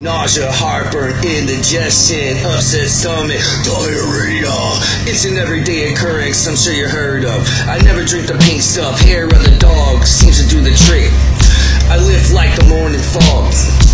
Nausea, heartburn, indigestion, upset stomach, diarrhea. It's an everyday occurrence, I'm sure you heard of. I never drink the pink stuff, hair of the dog seems to do the trick. I live like the morning fog.